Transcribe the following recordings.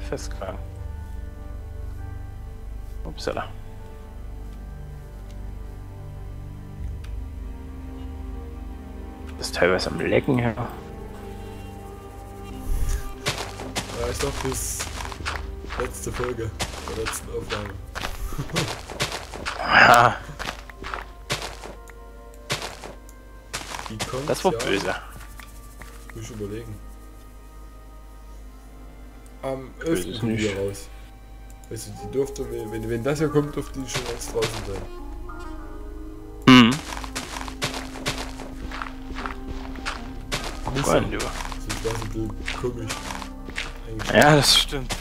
festgefangen. Upsala. Das ist teilweise am Lecken her. Ja, ich dachte, bis letzte Folge der letzten Aufnahme. Ja, das war ja, böse. Muss ich überlegen. Am Böse 11. ist kommt die nicht. raus. Weißt du, die dürfte, wenn, wenn- das hier kommt, dürfte die schon ganz draußen sein. Hm. Nicht so. du. Sonst wäre es ein bisschen komisch. Eigentlich. Ja, das stimmt.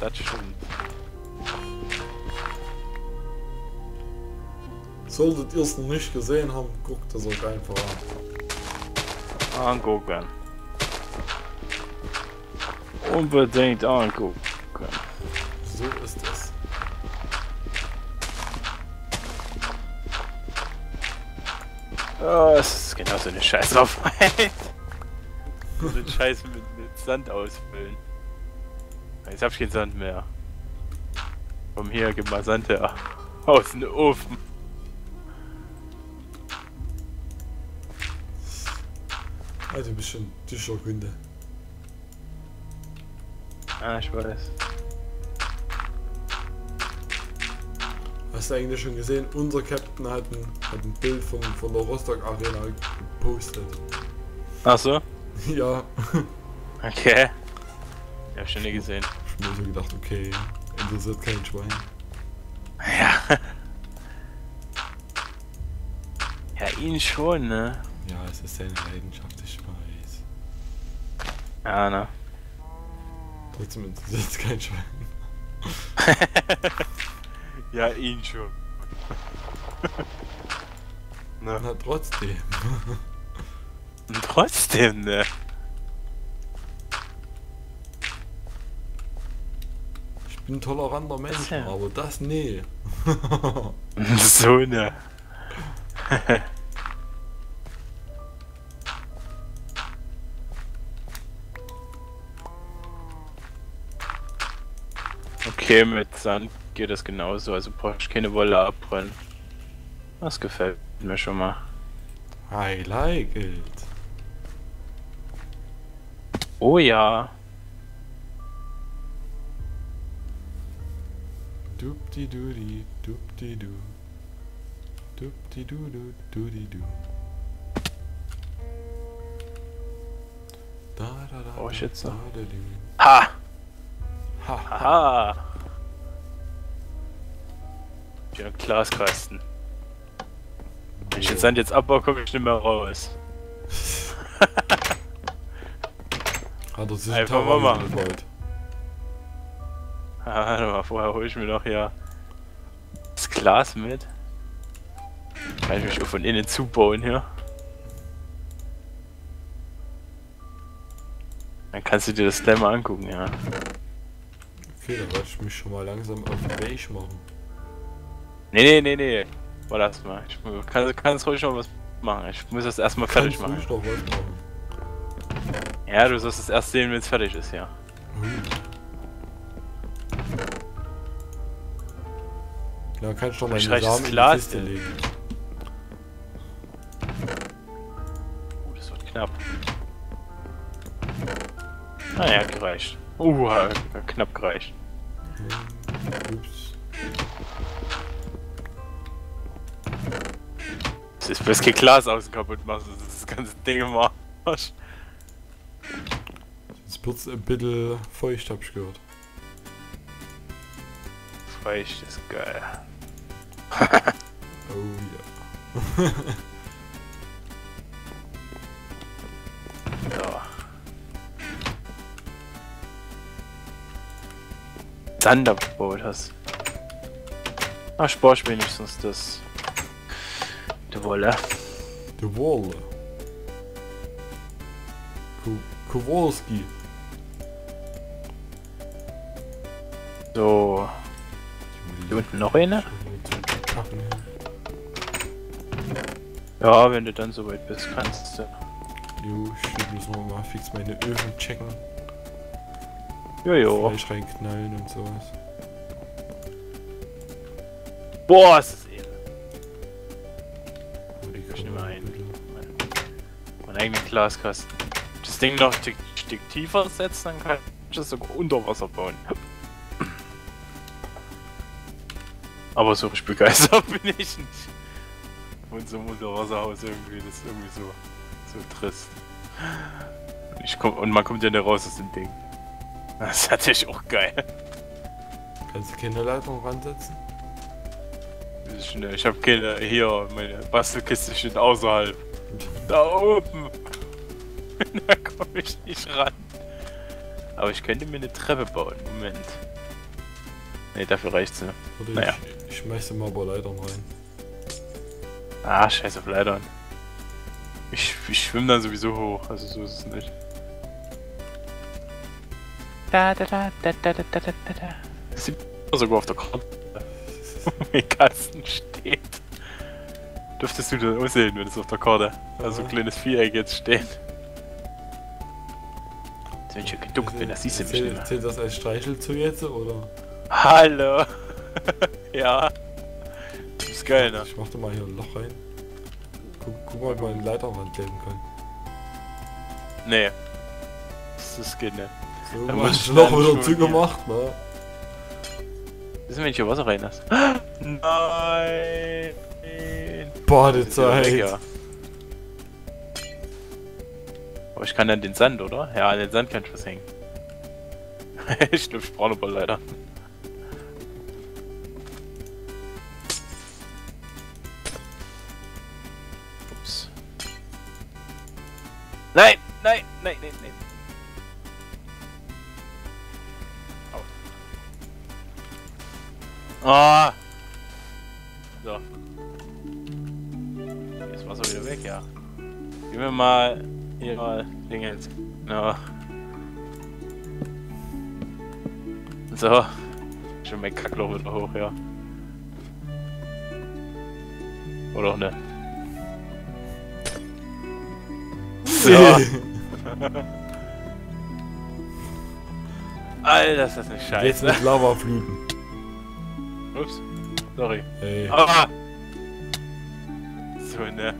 Das stimmt. Solltet ihr es noch nicht gesehen haben, guckt das auch einfach an. Angucken. Unbedingt angucken. So ist es. Oh, es ist genau so eine Scheißarbeit. so den Scheiß mit, mit Sand ausfüllen. Jetzt hab ich keinen Sand mehr. Komm hier, gib mal Sand her. Aus dem Ofen. Ah, du bist schon Tischlerkunde. Ah, ich weiß. Hast du eigentlich schon gesehen, unser Captain hat ein, hat ein Bild von, von der Rostock Arena gepostet. Ach so? ja, Okay. Ich hab schon nie gesehen. ich hab mir so gedacht, okay, interessiert kein Schwein. Ja. Ja, ihn schon, ne? Ja, es ist seine Leidenschaft, ich weiß. Ja, ne? Trotzdem interessiert es kein Schwein. ja, ihn schon. ne? Na, trotzdem. Trotzdem, ne? Ich bin ein toleranter Mensch, Ja. aber das nee. so, ne? Okay, mit Sand geht das genauso, also brauche ich keine Wolle abbrennen. Das gefällt mir schon mal. I like it. Oh ja. Dupdi-dudi, dupdi-du. Dupdi-du-du, dudi-du. Da, da, da, Oh, ich jetzt da, noch. da, du. Ha! Ha, ha. Aha! Schöner Glaskasten. Wenn ich den Sand jetzt abbaue, komme ich nicht mehr raus. Hat er sich Einfach mal machen. gebaut. Ah, Warte mal, vorher hole ich mir noch hier das Glas mit. Kann ich mich auch von innen zubauen hier. Dann kannst du dir das gleich mal angucken, ja. Okay, dann werde ich mich schon mal langsam auf den Weg machen. Nee, nee, nee, nee. Warte erst mal. Ich mu- kann, kannst ruhig noch was machen. Ich muss das erstmal fertig Kannst machen. ruhig noch was machen. Ja, du sollst es erst sehen, wenn es fertig ist, ja. Hui. Ja, kannst du doch mal Ich das Samen in die Kiste legen. Uh, das wird knapp. Naja, gereicht. Uh, knapp gereicht. Ups. Das ist bloß kein Glas außen kaputt machst, das ist das ganze Ding im Arsch. Jetzt wird's ein bisschen feucht, hab ich gehört. Feucht ist geil. Oh ja. Thunderbolt hast. Ach, spar ich wenigstens das. Die Wolle. Die Wolle. Ko- Kowalski. So. Hier unten noch eine? Ja, wenn du dann soweit bist, kannst du. Jo, ich muss mal fix meine Öfen checken. Jojo. Fleisch reinknallen und sowas. Boah, ist das edel. Oh, Ich nehme man ein. bitte. Mein eigenen Glaskasten. Das Ding noch ein Stück, tiefer setzen, dann kann ich das sogar unter Wasser bauen. Aber so richtig begeistert bin ich nicht. Und so ein Unterwasserhaus irgendwie, das ist irgendwie so, so trist. Ich komm, und man kommt ja nicht raus aus dem Ding. Das ist natürlich auch geil. Kannst du keine Leitung ransetzen? Ich habe keine, hier, meine Bastelkiste steht außerhalb. Da oben. da komme ich nicht ran. Aber ich könnte mir eine Treppe bauen. Moment. Ne, dafür reicht's nicht. Oder Naja. ich, ich schmeiß mal ein paar Leitern rein. Ah, scheiß auf Leitern. Ich, ich schwimme dann sowieso hoch, also so ist es nicht. Da, da, da, da, da, da, da, da. da Das sieht sogar auf der Karte. Wie Kasten steht. Dürftest du das aussehen, wenn es auf der Karte also ein kleines Viereck jetzt steht. Wenn ich geduckt wenn das siehst du mich nicht Zählt das als Streichel zu jetzt, oder? Hallo! ja. Das ist geil, ne? Ich mach doch mal hier ein Loch rein. Guck, guck mal, ob man eine Leiterwand leben kann. Nee. Das geht nicht. So, Da man muss hat ich das Loch dann wieder zugemacht, ne? Was ist, wenn ich hier Wasser reinlasse? Nein! Badezeit. Ja. Aber ich kann dann den Sand, oder? Ja, an den Sand kann ich was hängen. ich glaube, ich brauche noch leider. Jetzt war Wasser wieder weg, ja. Gib mir mal hier mal Ding jetzt. No. So. Schon mein Kackloch wieder hoch, ja. Oder auch ne? So. Alter, ist das eine Jetzt Scheiße. mit Lava fluten. Ups. Sorry. Ey. Ah! So, ne?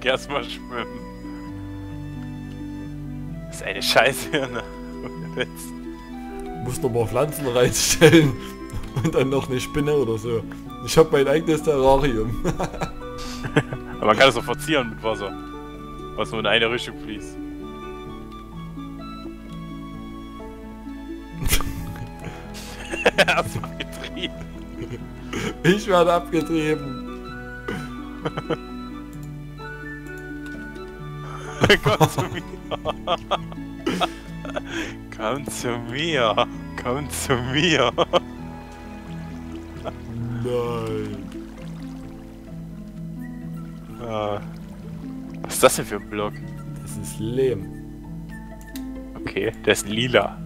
Geh erstmal schwimmen. Das ist eine Scheiße hier, ne? Ohne Witz. Muss noch mal Pflanzen reinstellen. Und dann noch eine Spinne oder so. Ich hab mein eigenes Terrarium. Aber man kann das auch verzieren mit Wasser. Was nur in eine Richtung fließt. Erstmal getrieben. Ich werde abgetrieben. Komm zu mir. Komm zu mir. Komm zu mir. Nein. Ah. Was ist das denn für ein Block? Das ist Lehm. Okay, der ist lila.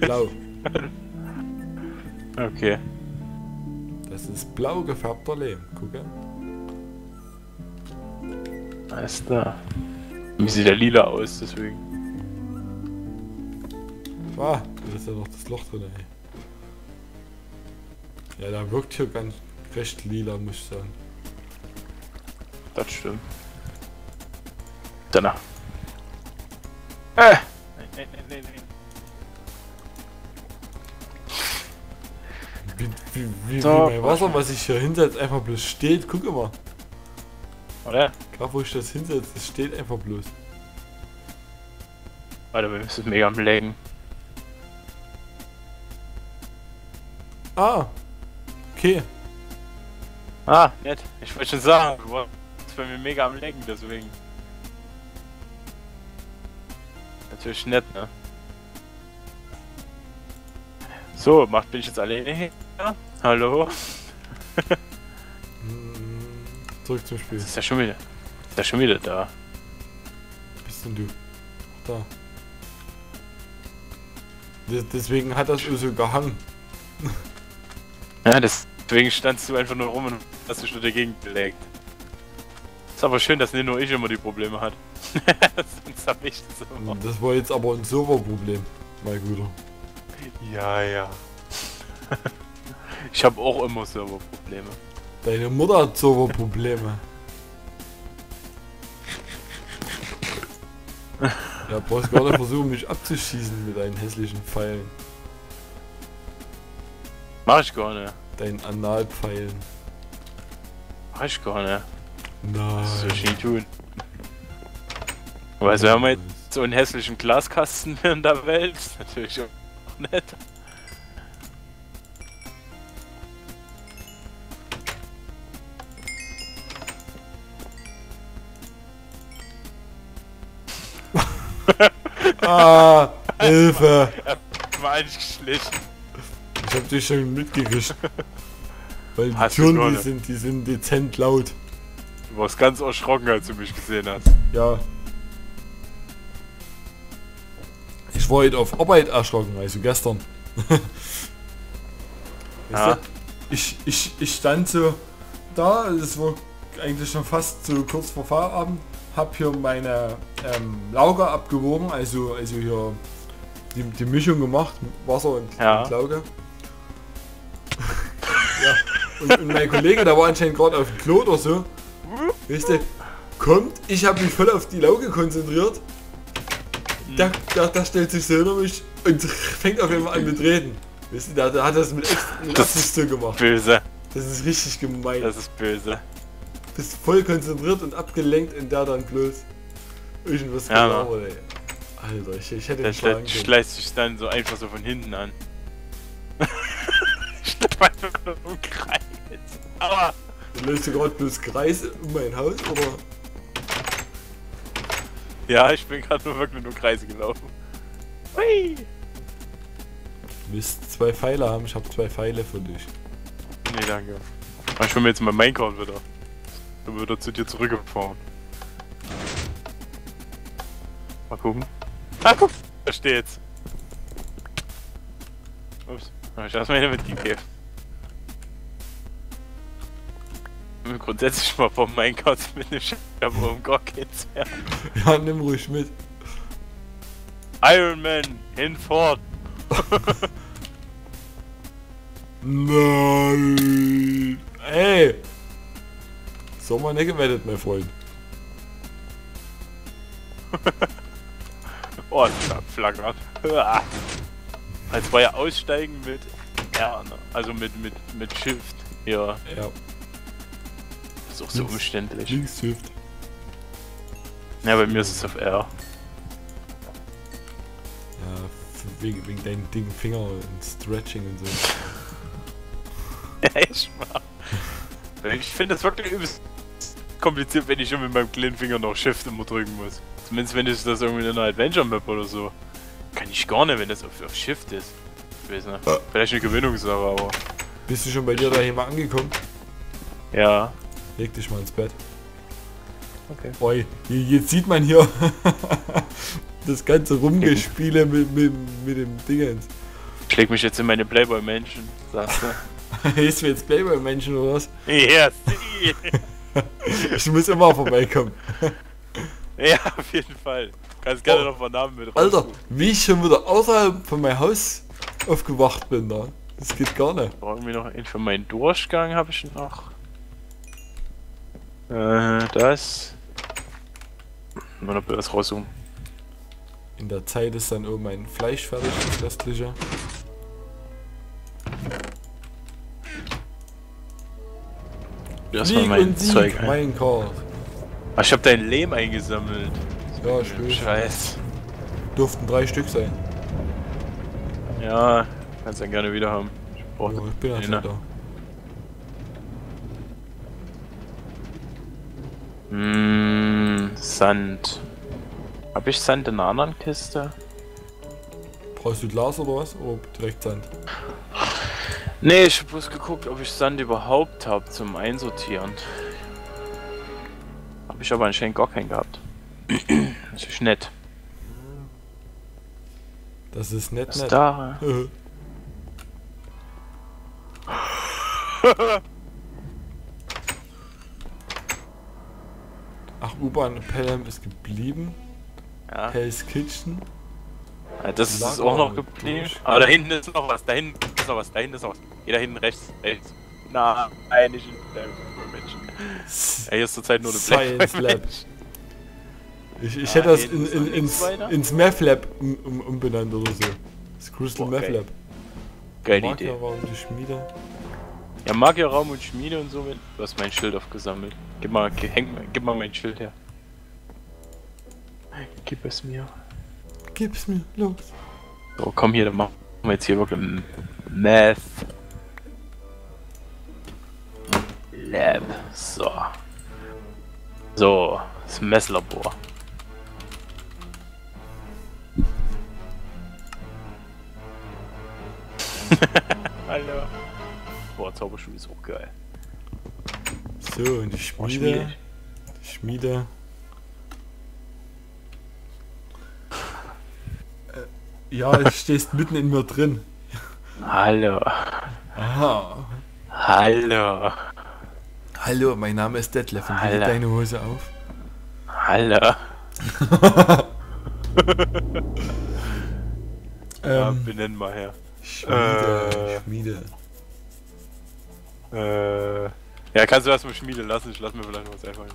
Blau. Okay. Das ist blau gefärbter Lehm. Guck an. Alles klar. Wie sieht der lila aus, deswegen. Ah, da ist ja noch das Loch drin, ey. Ja, da wirkt hier ganz recht lila, muss ich sagen. Das stimmt. Danach. Äh! Nein, nein, nein, nein, nein. Wie, wie, wie, So, wie mein Wasser, was ich hier hinsetze, einfach bloß steht. Guck mal. Oder? Gerade wo ich das hinsetze, das steht einfach bloß. Warte, wir müssen mega am Legen. Ah. Okay. Ah, nett. Ich wollte schon sagen, du warst bei mir mega am Lecken, deswegen. Natürlich nett, ne? So, macht bin ich jetzt alleine hier? Hallo? Zurück zum Spiel. Ist ja schon wieder. Ist ja schon wieder da. bist denn du? Da. Des- Deswegen hat das so gehangen. Ja, deswegen standst du einfach nur rum und hast dich nur dagegen gelegt. Ist aber schön, dass nicht nur ich immer die Probleme hat. Sonst hab ich das immer. Das war jetzt aber ein Serverproblem, mein Guter. Ja, ja. ich habe auch immer Serverprobleme. Deine Mutter hat Serverprobleme. Ja, brauchst gar nicht versuchen, mich abzuschießen mit deinen hässlichen Pfeilen. Mach ich gar nicht. Deinen Analpfeilen. Mach ich gar nicht. Nein. Das soll ich nie tun. Weil wir haben jetzt so einen hässlichen Glaskasten in der Welt. Ist natürlich auch nett. Ah, Hilfe! War eigentlich geschlichen. Ich hab dich schon mitgekriegt. Weil die Hast Türen, die sind, die sind dezent laut. Du warst ganz erschrocken, als du mich gesehen hast. Ja. Ich war heute auf Arbeit erschrocken, also gestern. Ja. du? Ich, ich, ich stand so da, es war eigentlich schon fast so kurz vor Feierabend, hab hier meine ähm, Lauge abgewogen, also, also hier die, die Mischung gemacht, Wasser und, Ja. und Lauge. ja. Und, und mein Kollege, der war anscheinend gerade auf dem Klo oder so, du, kommt, ich habe mich voll auf die Lauge konzentriert, der, der, der stellt sich so hinter mich und fängt auf einmal an mit Reden. Weißt du, der, der hat das mit, Absicht so gemacht. Böse. Das ist richtig gemein. Das ist böse. Bist voll konzentriert und abgelenkt und der dann bloß irgendwas Ja, gelabert, ey. Alter, ich, ich hätte Der schlä können. schleißt sich dann so einfach so von hinten an. ich bleib einfach nur im Kreis. Aua! Läufst du gerade bloß Kreis um mein Haus oder? Ja, ich bin gerade nur wirklich nur Kreise gelaufen. Hui! Du willst zwei Pfeile haben, ich habe zwei Pfeile für dich. Nee, danke. Aber ich will mir jetzt mein Minecraft wieder. Dann wird er zu dir zurückgefahren. Mal gucken. Ah, guck! Da steht's. Ups. Ich erstmal mitgegeben. Ich bin Grundsätzlich mal vom Minecraft mit Schiff, aber um gar keins mehr. Ja, nimm ruhig mit. Iron Man, hinfort! Nein! Ey! So mal nicht gewettet, mein Freund. Oh, flackert. Als war ja aussteigen mit R, ne? Also mit, mit, mit Shift. Ja, Ja, ist auch so Links. umständlich. links Shift. Ja, bei mir ist es auf R. Ja, wegen, wegen deinen dicken Finger und Stretching und so. Ja, ich mal. Ich finde das wirklich übelst kompliziert, wenn ich schon mit meinem kleinen Finger noch Shift immer drücken muss. Zumindest wenn ich das irgendwie in einer Adventure-Map oder so. Kann ich gar nicht, wenn das auf, auf Shift ist. Ich weiß nicht. Vielleicht eine Gewöhnungssache, aber. Bist du schon bei dir daheim angekommen? Ja. Leg dich mal ins Bett. Okay. Oi, jetzt sieht man hier das ganze Rumgespiele mit, mit, mit dem Dingens. Ich leg mich jetzt in meine Playboy-Menschen, sagst du. Ist mir jetzt Playboy-Menschen oder was? Ja, sie. Ich muss immer vorbeikommen. Ja, auf jeden Fall. Kannst gerne Oh. noch mal Namen mit Alter, raussuchen. wie ich schon wieder außerhalb von meinem Haus aufgewacht bin da. Das geht gar nicht. Brauchen wir noch einen für meinen Durchgang, habe ich noch. Äh, das. Mal noch was raussuchen. In der Zeit ist dann oben mein Fleisch fertig, das restliche. Erstmal Sieg mein und Sieg, Zeug ein. mein Card. Ah, ich hab dein Lehm eingesammelt. Ja, will. Scheiß. Durften drei Stück sein. Ja, kannst dann gerne wieder haben. Ich brauch ich bin schon da. Mmh, Sand. Hab ich Sand in einer anderen Kiste? Brauchst du Glas oder was? Oder direkt Sand? Nee, ich hab bloß geguckt, ob ich Sand überhaupt hab zum Einsortieren. Hab ich aber anscheinend gar keinen gehabt. das ist nett. Das ist nett, ist nett. da? Ach, U-Bahn Pelham ist geblieben. Ja, Hell's Kitchen. Ja, das ist Lager auch noch geblieben. Aber da hinten ist noch was, da hinten ist noch was, da hinten ist noch was. Geh da hinten rechts, rechts. Nein, nicht in der Mensch. Ey, hier ist zurzeit nur eine Science Black Lab. Ich, ich Ah, hätte das in, in, ins, weiter? ins Meth Lab um, um, umbenannt oder so. Das Crystal Boah, Meth geil. Lab. Geile Idee. Magierraum, die Schmiede. Ja, Magierraum und Schmiede und so mit. Du hast mein Schild aufgesammelt. Gib mal, häng, gib mal mein Schild her. Gib es mir. Gib's mir, los. So, komm hier, dann machen wir jetzt hier wirklich Meth. Lab. So. So, das Messlabor. Alter. Boah, Zauberschule ist auch geil. So, und die Oh, Schmiede. Schmiede. Die Schmiede. Äh, Ja, du stehst mitten in mir drin. Hallo. Aha. Hallo. Hallo, mein Name ist Detlef und geht deine Hose auf? Hallo. Ja, Ähm, benenn mal her. Schmiede, äh. Schmiede. Äh. Ja, kannst du erstmal Schmiede lassen, ich lass mir vielleicht noch was einfallen.